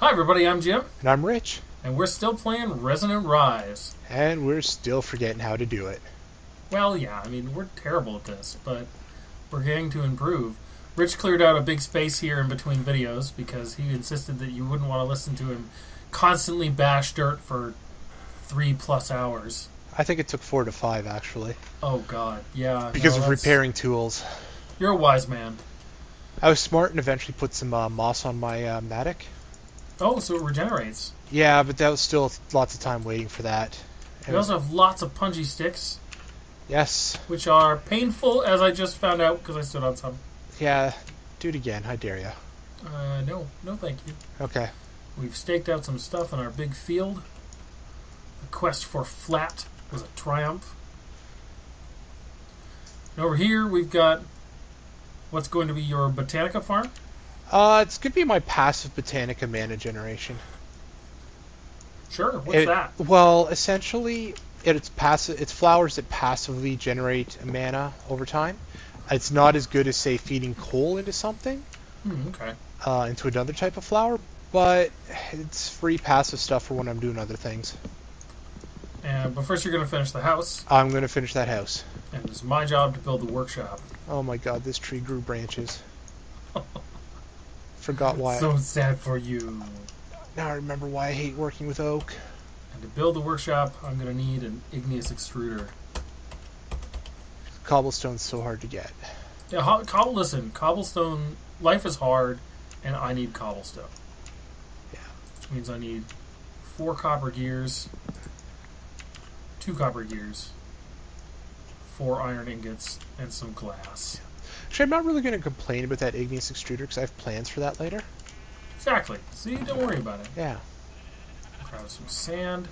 Hi, everybody. I'm Jim, And I'm Rich. and we're still playing Resonant Rise. And we're still forgetting how to do it. Well, yeah, I mean, we're terrible at this, but we're getting to improve. Rich cleared out a big space here in between videos because he insisted that you wouldn't want to listen to him constantly bash dirt for three plus hours. I think it took four to five, actually. Oh, God. Yeah. Because no, of that's- repairing tools. You're a wise man. I was smart and eventually put some uh, moss on my uh, mattock. Oh, so it regenerates. Yeah, but that was still lots of time waiting for that. We also have lots of punji sticks, Yes. which are painful, as I just found out because I stood on some. Yeah, do it again. I dare you. Uh, no, no, thank you. Okay. We've staked out some stuff in our big field. The quest for flat was a triumph. And over here, we've got what's going to be your Botanica farm. Uh, it's to be my passive Botanica mana generation. Sure, what's It- that? Well, essentially, it's passive. It's flowers that passively generate mana over time. It's not as good as say feeding coal into something, Hmm, okay. uh, into another type of flower, but it's free passive stuff for when I'm doing other things. And, but first, you're going to finish the house, I'm going to finish that house. and it's my job to build the workshop. Oh my god, this tree grew branches. Forgot why. So sad for you. now I remember why I hate working with oak. And to build the workshop, I'm going to need an igneous extruder. Cobblestone's so hard to get. Yeah, ho- cobble. Listen, cobblestone. Life is hard, and I need cobblestone. Yeah. Which means I need four copper gears, two copper gears, four iron ingots, and some glass. Actually, I'm not really going to complain about that igneous extruder because I have plans for that later. Exactly. See, don't worry about it. Yeah. Grab some sand.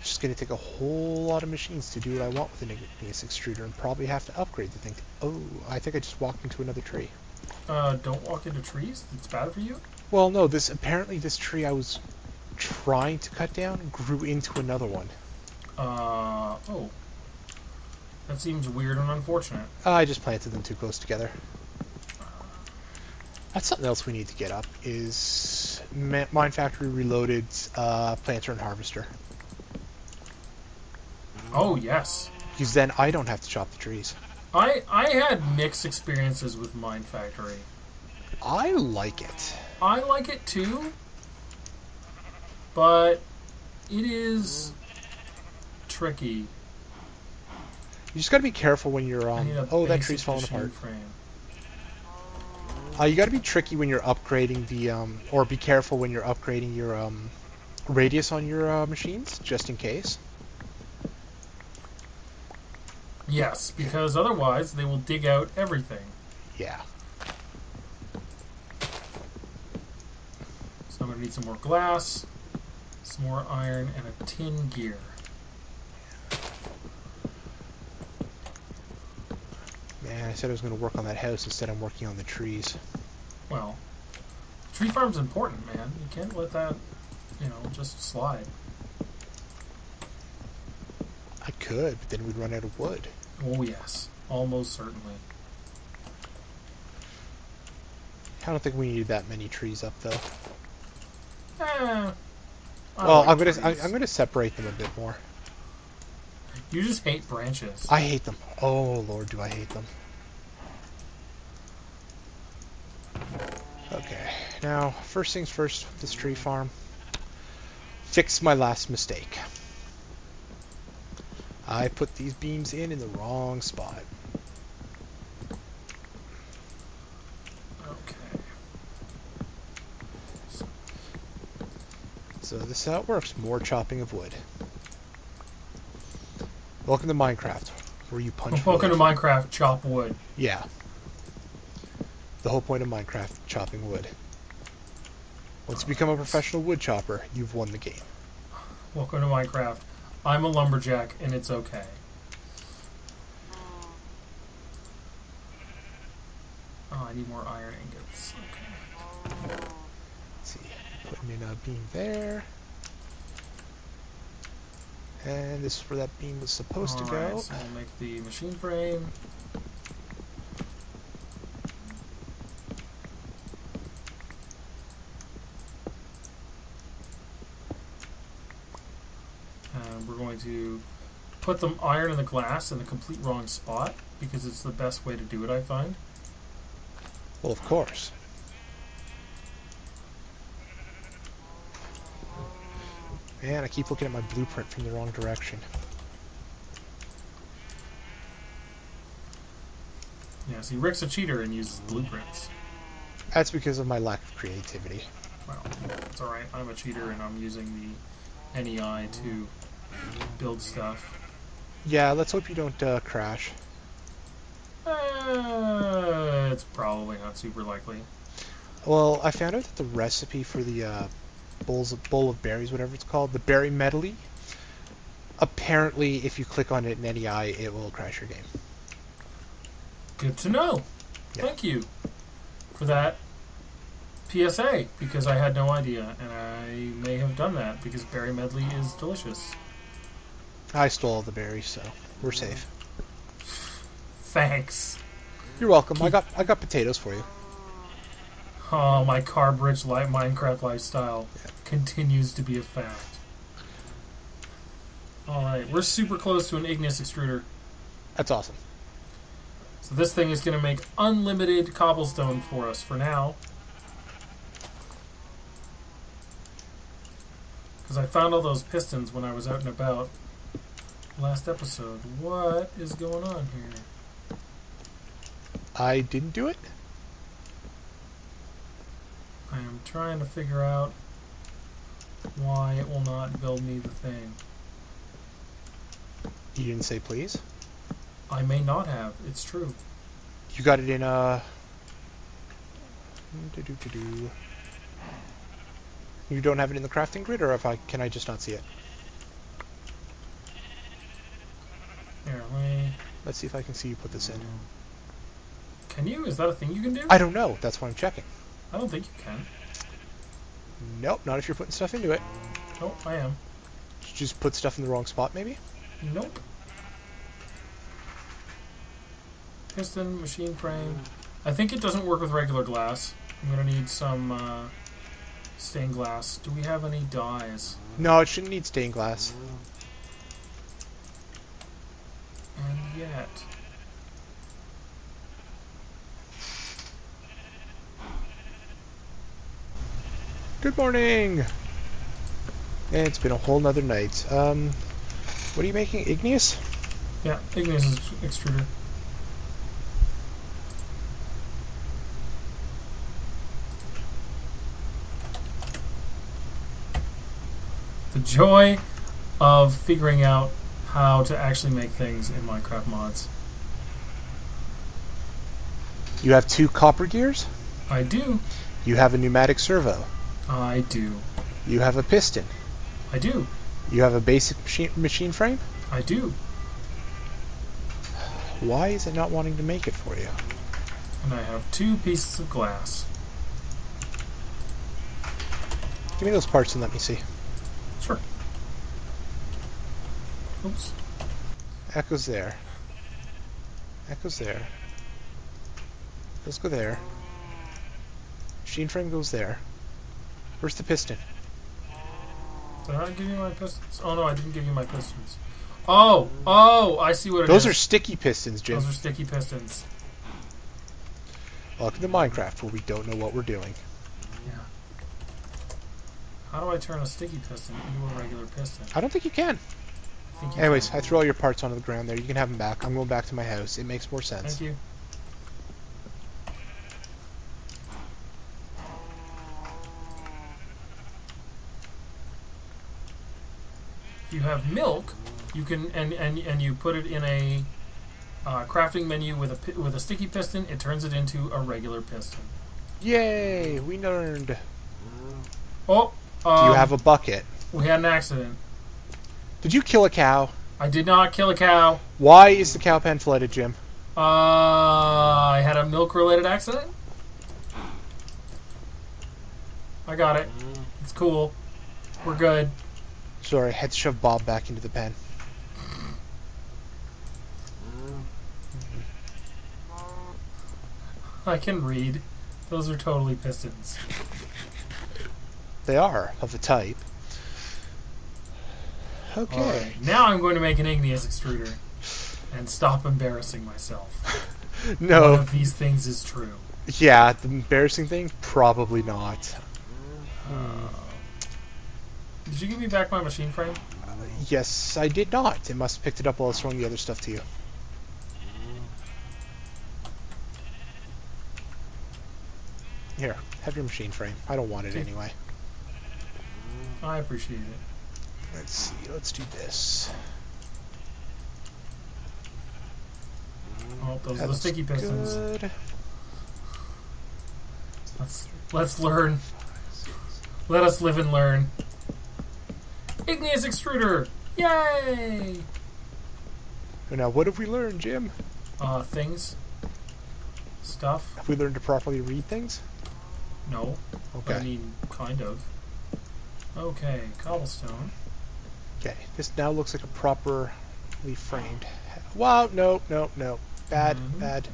It's just going to take a whole lot of machines to do what I want with an igneous extruder and probably have to upgrade the thing. Oh, I think I just walked into another tree. Uh, don't walk into trees. It's bad for you. Well, no, this apparently this tree I was trying to cut down grew into another one. Uh, oh. That seems weird and unfortunate. Uh, I just planted them too close together. That's something else we need to get up is MineFactory Reloaded uh, planter and harvester. Oh yes. Because then I don't have to chop the trees. I I had mixed experiences with Mine Factory. I like it. I like it too, but it is tricky. You just got to be careful when you're um. Oh, that tree's falling apart. Frame. Uh, you got to be tricky when you're upgrading the um, or be careful when you're upgrading your um, radius on your uh, machines, just in case. Yes, because otherwise they will dig out everything. Yeah. So I'm gonna need some more glass, some more iron, and a tin gear. Man, I said I was going to work on that house instead. I'm working on the trees. Well, tree farm's important, man. You can't let that, you know, just slide. I could, but then we'd run out of wood. Oh yes, almost certainly. I don't think we need that many trees up though. Eh, well, like I'm gonna trees. I'm gonna separate them a bit more. You just hate branches. I hate them. Oh lord, do I hate them. Okay, now first things first. This tree farm. Fix my last mistake. I put these beams in in the wrong spot. Okay. So this is how it works. More chopping of wood. Welcome to Minecraft, where you punch. Welcome to. Minecraft. Chop wood. Yeah. The whole point of Minecraft, chopping wood. Once you become a professional wood chopper, you've won the game. Welcome to Minecraft. I'm a lumberjack, and it's okay. Oh, I need more iron ingots. Okay. Let's see, putting in a beam there. And this is where that beam was supposed to Alright, go. So we'll make the machine frame. we're going to put the iron in the glass in the complete wrong spot because it's the best way to do it, I find. Well, of course. Man, I keep looking at my blueprint from the wrong direction. Yeah, see, Rick's a cheater and uses blueprints. That's because of my lack of creativity. Well, it's alright. I'm a cheater and I'm using the NEI to build stuff. Yeah, let's hope you don't uh, crash. Uh, it's probably not super likely. Well, I found out that the recipe for the uh, bowls of, bowl of berries, whatever it's called, the berry medley, apparently if you click on it in NEI, it will crash your game. Good to know. Yeah. Thank you for that PSA because I had no idea and I may have done that because berry medley is delicious. I stole all the berries, so we're safe. Thanks. You're welcome. I got I got potatoes for you. Oh, my carb-rich light Minecraft lifestyle continues to be a fact. All right, we're super close to an igneous extruder. That's awesome. So this thing is going to make unlimited cobblestone for us for now. Because I found all those pistons when I was out and about last episode. What is going on here? I didn't do it. I am trying to figure out why it will not build me the thing. You didn't say please. I may not have. It's true. You got it in uh. do-do-do-do. You don't have it in the crafting grid, or if I can I just not see it? Here, let me... Let's see if I can see you put this in. Can you? Is that a thing you can do? I don't know. That's why I'm checking. I don't think you can. Nope, not if you're putting stuff into it. Oh, I am. Did you just put stuff in the wrong spot, maybe? Nope. Piston, machine frame. I think it doesn't work with regular glass. I'm gonna need some uh, stained glass. Do we have any dyes? No, it shouldn't need stained glass. Good morning! It's been a whole nother night. Um, what are you making? Igneous? Yeah, igneous is extruder. The joy of figuring out how to actually make things in Minecraft mods. You have two copper gears. I do. You have a pneumatic servo. I do. You have a piston. I do. You have a basic machine, machine frame. I do. Why is it not wanting to make it for you? And I have two pieces of glass. Give me those parts and let me see. Sure. Oops. Echoes there. Echoes there. Let's go there. Machine frame goes there. Where's the piston? Did I give you my pistons? Oh no, I didn't give you my pistons. Oh, oh, I see what it is. Those are sticky pistons, Jim. Those are sticky pistons. Welcome to Minecraft, where we don't know what we're doing. Yeah. How do I turn a sticky piston into a regular piston? I don't think you can. I think you Anyways, can. I threw all your parts onto the ground there. You can have them back. I'm going back to my house. It makes more sense. Thank you. If you have milk, you can and and and you put it in a uh, crafting menu with a with a sticky piston. It turns it into a regular piston. Yay! We learned. Oh, Do um, you have a bucket? we had an accident. Did you kill a cow? I did not kill a cow. Why is the cow pen flooded, Jim? Uh, I had a milk related accident. I got it. It's cool. We're good. Sorry, I had to shove Bob back into the pen. I can read. Those are totally pistons. They are of the type. Okay. Right. Now I'm going to make an igneous extruder and stop embarrassing myself. One No. of these things is true. Yeah, the embarrassing thing, probably not. Uh, did you give me back my machine frame? Yes, I did not. It must have picked it up while I was throwing the other stuff to you. Here, have your machine frame. I don't want it anyway. I appreciate it. Let's see. Let's do this. Oh, those are the sticky pistons. good. Let's let's learn. Let us live and learn. Igneous extruder! Yay! Now, what have we learned, Jim? Uh, things. Stuff. Have we learned to properly read things? No. Okay. I mean, kind of. Okay, cobblestone. Okay, this now looks like a properly framed. Wow, no, no, no. Bad, Mhm. bad.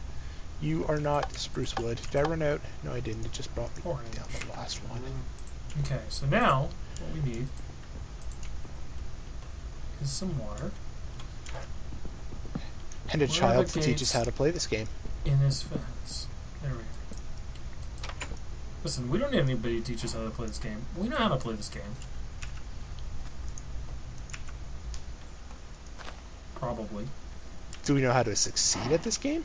You are not spruce wood. Did I run out? No, I didn't. It just brought me down the last one. Okay, so now what we need is some water And a are child to teach us how to play this game. in his fence. There we go. Listen, we don't need anybody to teach us how to play this game. We know how to play this game. Probably. Do we know how to succeed at this game?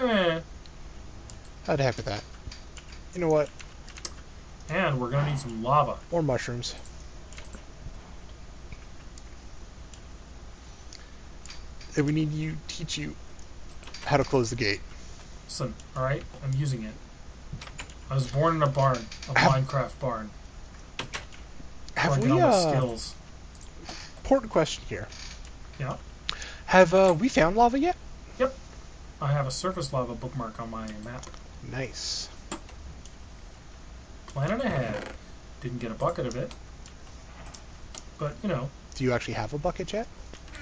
Eh. How the heck with that? You know what? And we're gonna need some lava. More mushrooms. And we need you teach you how to close the gate. Listen, alright? I'm using it. I was born in a barn, a Have- Minecraft barn. Have we get all my uh, skills. important question here. Yeah. Have uh, we found lava yet? Yep. I have a surface lava bookmark on my map. Nice. Planning ahead. Didn't get a bucket of it. But, you know, Do you actually have a bucket yet?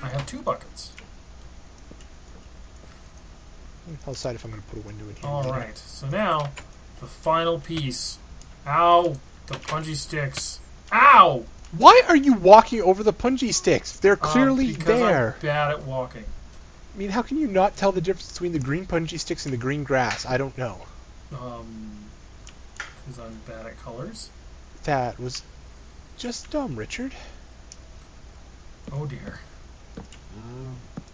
I have two buckets. I'll decide if I'm going to put a window in here. later. Alright, so now, the final piece. Ow! The punji sticks. Ow! Why are you walking over the punji sticks? They're Um, clearly because there. I'm bad at walking. I mean, how can you not tell the difference between the green punji sticks and the green grass? I don't know. Um, because I'm bad at colors. That was just dumb, Richard. Oh dear.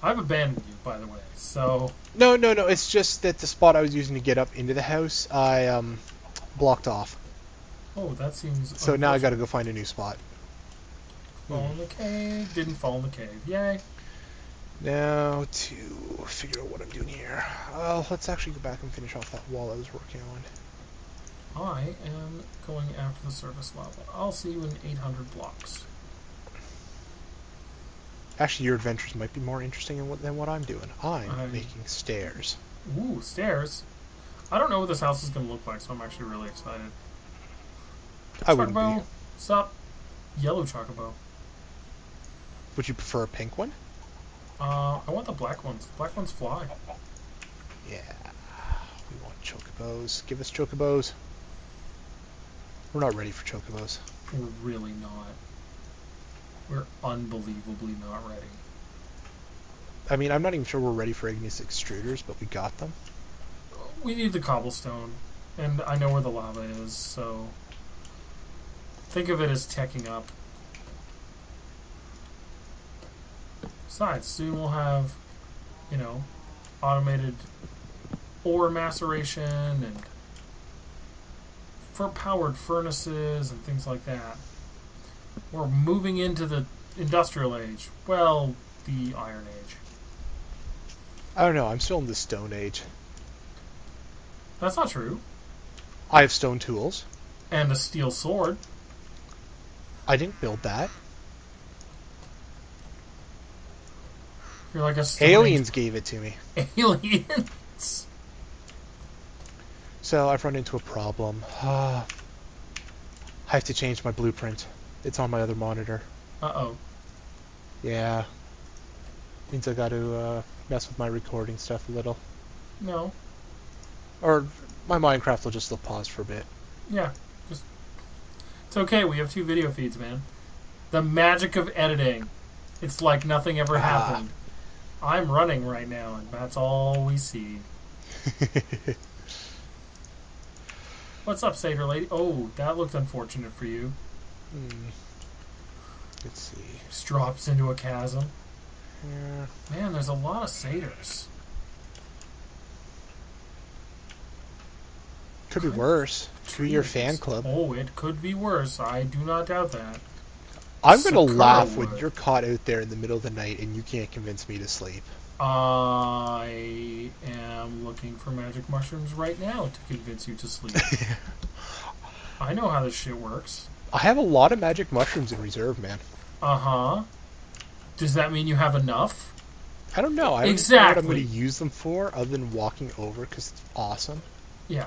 I've abandoned you, by the way. So, No, no, no. It's just that the spot I was using to get up into the house, I um blocked off. oh, that seems. So now I got to go find a new spot. Fall in the cave. Didn't fall in the cave. Yay. Now to figure out what I'm doing here. Well, let's actually go back and finish off that wall I was working on. I am going after the surface lava. I'll see you in 800 blocks. Actually, your adventures might be more interesting than what, than what I'm doing. I'm I- making stairs. Ooh, stairs. I don't know what this house is going to look like, so I'm actually really excited. I wouldn't Chocobo, be. Sup? Yellow chocobo. Would you prefer a pink one? Uh, I want the black ones. The black ones fly. Yeah. We want chocobos. Give us chocobos. We're not ready for chocobos. We're really not. We're unbelievably not ready. I mean, I'm not even sure we're ready for igneous extruders, but we got them. We need the cobblestone, and I know where the lava is, so think of it as teching up. Besides, soon we'll have, you know, automated ore maceration and for powered furnaces and things like that. We're moving into the industrial age. Well, the Iron Age. I don't know. I'm still in the Stone Age. That's not true. I have stone tools. And a steel sword. I didn't build that. You're like a Aliens gave it to me. aliens. So I've run into a problem. I have to change my blueprint. It's on my other monitor. Uh oh. Yeah. Means I got to uh, mess with my recording stuff a little. No. Or my Minecraft will just pause for a bit. Yeah. Just. It's okay. We have two video feeds, man. The magic of editing. It's like nothing ever Ah. happened. I'm running right now, and that's all we see. What's up, Satyr Lady? Oh, that looked unfortunate for you. Hmm. Let's see. Just drops into a chasm. Yeah. Man, there's a lot of satyrs. Could be worse. Could be your fan club. Oh, it could be worse. I do not doubt that. I'm gonna Sakura laugh when you're caught out there in the middle of the night and you can't convince me to sleep. I am looking for magic mushrooms right now to convince you to sleep. I know how this shit works. I have a lot of magic mushrooms in reserve, man. Uh huh. Does that mean you have enough? I don't know. I don't know what I'm going to use them for other than walking over because it's awesome. Yeah.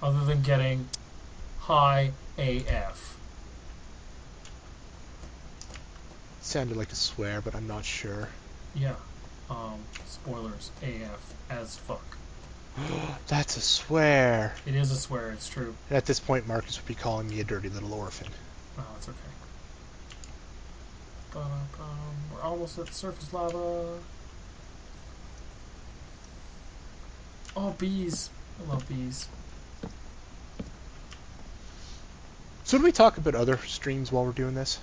Other than getting high AF. Sounded like a swear, but I'm not sure. Yeah. Um, spoilers. AF as fuck. That's a swear. It is a swear, it's true. And at this point, Marcus would be calling me a dirty little orphan. Oh, it's okay. Ba-dum-bum. We're almost at the surface lava. Oh, bees. I love bees. So, do we talk about other streams while we're doing this?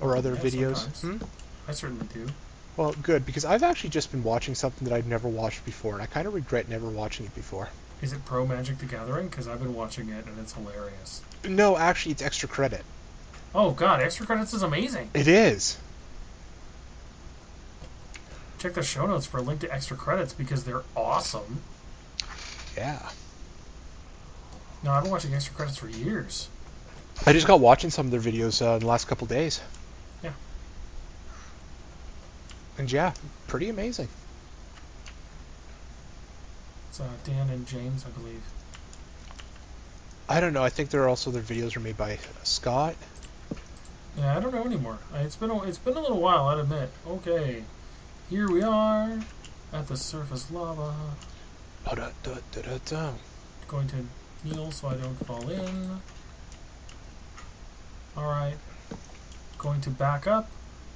Or other Yeah, videos? Hmm? I certainly do. Well, good, because I've actually just been watching something that I've never watched before, and I kind of regret never watching it before. Is it Pro Magic the Gathering? Because I've been watching it and it's hilarious. No, actually, it's extra credit. Oh, God. Extra Credits is amazing. It is. Check the show notes for a link to Extra Credits because they're awesome. Yeah. No, I've been watching Extra Credits for years. I just got watching some of their videos uh, in the last couple days. And yeah, pretty amazing. It's uh, Dan and James, I believe. I don't know. I think there are also their videos are made by Scott. Yeah, I don't know anymore. It's been a, it's been a little while, I'd admit. Okay, here we are at the surface lava. Da-da-da-da-da-da. Going to kneel so I don't fall in. All right. Going to back up.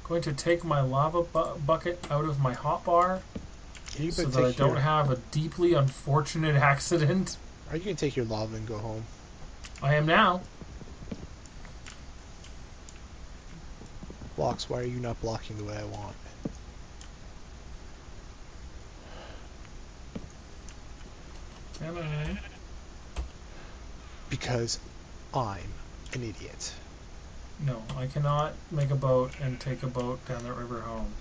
Going to take my lava bu- bucket out of my hotbar Can so that I don't your, have a deeply unfortunate accident. Are you gonna take your lava and go home? I am now. Blocks. Why are you not blocking the way I want? Am I? Because I'm an idiot. No, I cannot make a boat and take a boat down that river home.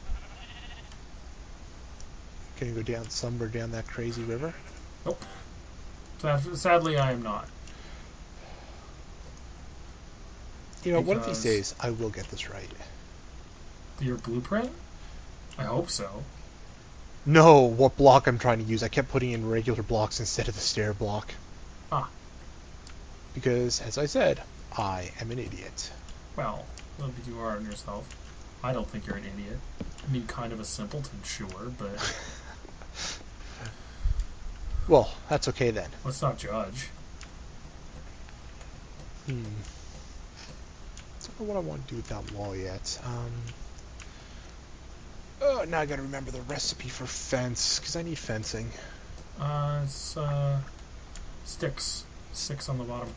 Can you go down somewhere down that crazy river? Sad- Sadly, I am not. You know, one of these days I will get this right. Your blueprint? I hope so. No, what block I'm trying to use. I kept putting in regular blocks instead of the stair block. Ah. Because, as I said, I am an idiot. Well, bit you are on yourself. I don't think you're an idiot. I mean, kind of a simpleton, sure, but Well, that's okay then. let's not judge. Hmm. Don't know what I want to do with that wall yet. Um. Oh, now I gotta remember the recipe for fence, because I need fencing. Uh, it's, uh, sticks. Six on the bottom.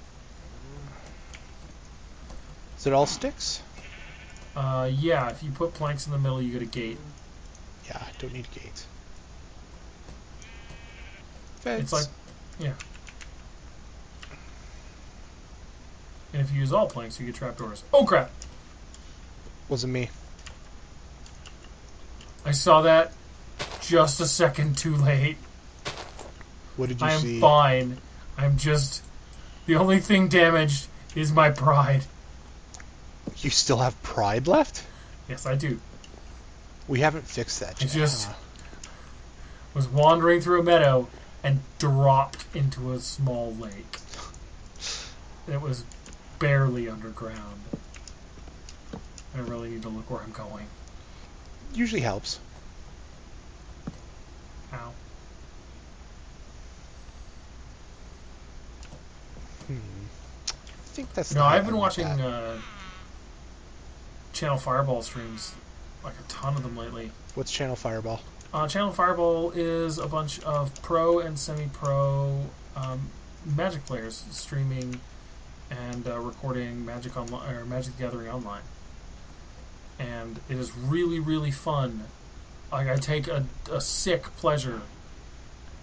Is it all sticks? Uh, yeah, if you put planks in the middle, you get a gate. Yeah, I don't need a gate. Fence. It's like, yeah. And if you use all planks, you get trapdoors. Oh crap! Wasn't me. I saw that just a second too late. What did you I am see? fine. I'm just. The only thing damaged is my pride. You still have pride left? Yes, I do. We haven't fixed that I yet. just- Was wandering through a meadow and dropped into a small lake. It was barely underground. I really need to look where I'm going. Usually helps. Ow. Hmm. I think that's. No, I've been watching uh, Channel Fireball streams like a ton of them lately. What's Channel Fireball? Uh, Channel Fireball is a bunch of pro and semi-pro um, Magic players streaming and uh, recording Magic online or Magic the Gathering online, and it is really really fun. Like I take a, a sick pleasure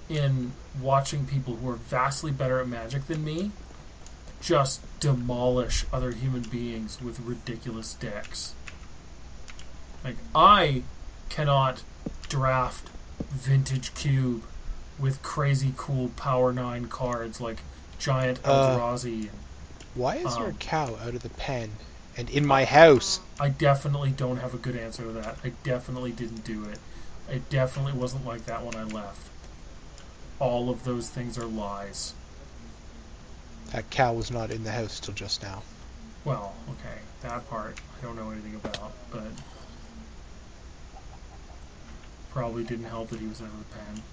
in watching people who are vastly better at Magic than me just demolish other human beings with ridiculous decks. Like I cannot draft vintage cube with crazy cool power nine cards like giant Uh, Eldrazi. and Why is Um, cow out of the pen and in my house? I definitely don't have a good answer to that. I definitely didn't do it. It definitely wasn't like that when I left. All of those things are lies. That cow was not in the house till just now. Well, okay, that part I don't know anything about, but probably didn't help that he was out of the pen.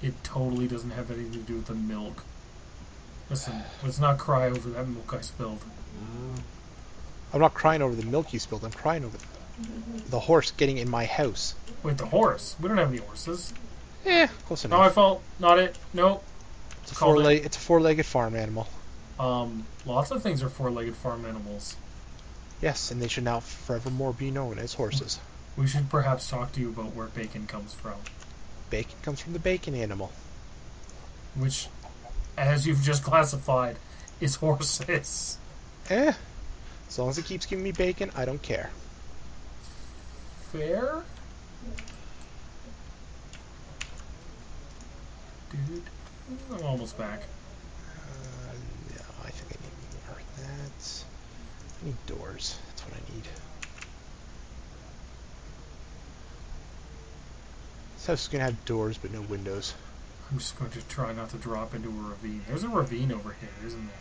It totally doesn't have anything to do with the milk. Listen, let's not cry over that milk I spilled. Mm. I'm not crying over the milk you spilled. I'm crying over mm-hmm. the horse getting in my house. Wait, the horse? We don't have any horses. Eh, close enough. Not my fault. Not it. Nope. It's a called four it. leg. It's a four-legged farm animal. Um, lots of things are four-legged farm animals. Yes, and they should now forevermore be known as horses. We should perhaps talk to you about where bacon comes from. Bacon comes from the bacon animal. which, as you've just classified, is horses. Eh, as long as it keeps giving me bacon, I don't care. Fair? I'm almost back. Uh, no, I think I need more than that. I need doors. That's what I need. This house is gonna have doors but no windows. I'm just going to try not to drop into a ravine. There's a ravine over here, isn't there?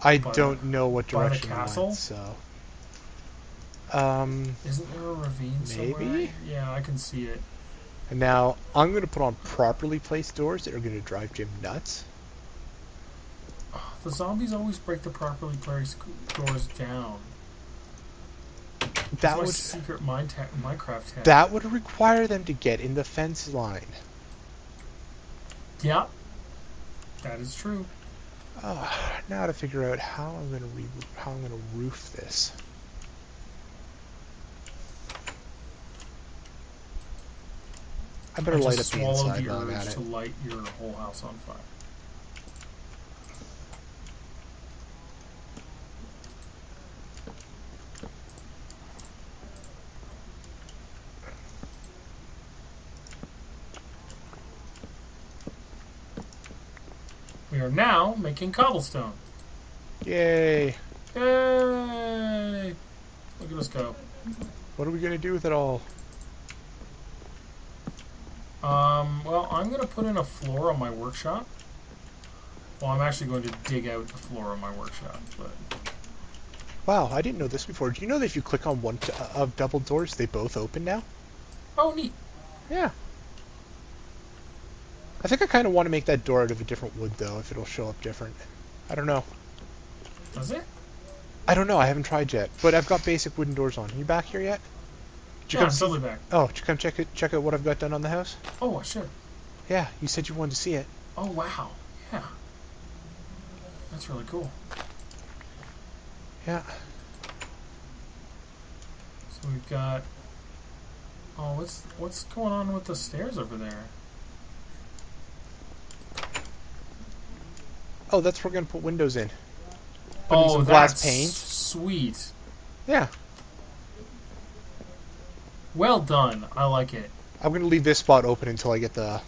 I By don't know what direction. by the it went, castle? so. Um, Isn't there a ravine somewhere? Maybe? Yeah, I can see it. And now I'm gonna put on properly placed doors that are gonna drive Jim nuts. The zombies always break the properly placed doors down. That That's would secret mine ta- Minecraft hack. that would require them to get in the fence line. yeah, that is true. Ah, now to figure out how I'm gonna re- how I'm gonna roof this. I better I light up the inside the while I'm at to light your whole house on fire. We are now making cobblestone. Yay! Yay! Look at us go. What are we gonna do with it all? Um, well, I'm going to put in a floor on my workshop. Well, I'm actually going to dig out the floor on my workshop, but Wow, I didn't know this before. Do you know that if you click on one uh, of double doors, they both open now? oh, neat. Yeah. I think I kind of want to make that door out of a different wood, though, if it'll show up different. I don't know. Does it? I don't know. I haven't tried yet, but I've got basic wooden doors on. Are you back here yet? Did you Yeah, come I'm totally back. Oh, did you come check it? Check out what I've got done on the house. Oh, I should. Yeah, you said you wanted to see it. Oh, wow. Yeah. That's really cool. Yeah. So we've got. Oh, what's what's going on with the stairs over there? Oh, that's where we're gonna put windows in. Put in oh, some glass that's paint. sweet. Yeah. Well done. I like it. I'm gonna leave this spot open until I get the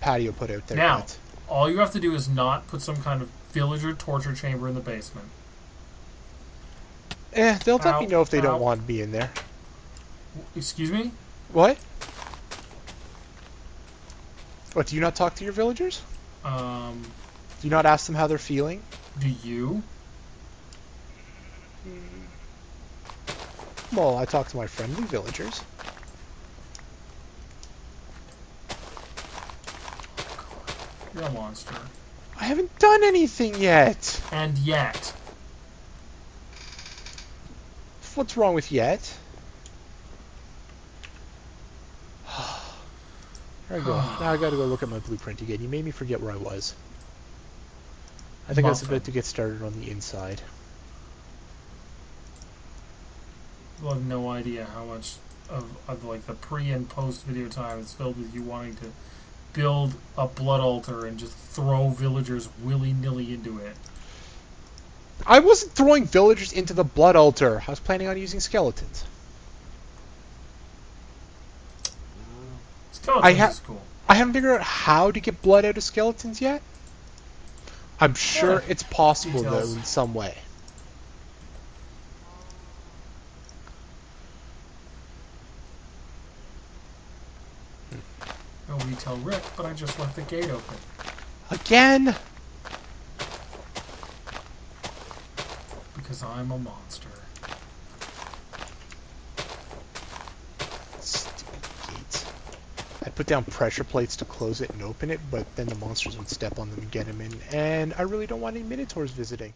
patio put out there. Now. All you have to do is not put some kind of villager torture chamber in the basement. eh, they'll let me know if they ow. don't want to be in there. Excuse me? What? What? Do you not talk to your villagers? Um, Do you not ask them how they're feeling? do you? Well, I talk to my friendly villagers. You're a monster. I haven't done anything yet. And yet, what's wrong with yet. there I go. now I gotta go look at my blueprint again. You made me forget where I was. I think I was about to get started on the inside. You'll have no idea how much of, of like the pre and post video time is filled with you wanting to build a blood altar and just throw villagers willy nilly into it. I wasn't throwing villagers into the blood altar. I was planning on using skeletons. Skeletons ha- is cool. I haven't figured out how to get blood out of skeletons yet. I'm sure Yeah, it's possible details. though in some way. Tell Rick, but I just left the gate open. Again? Because I'm a monster. Stupid gates. I put down pressure plates to close it and open it, but then the monsters would step on them and get them in, and I really don't want any minotaurs visiting.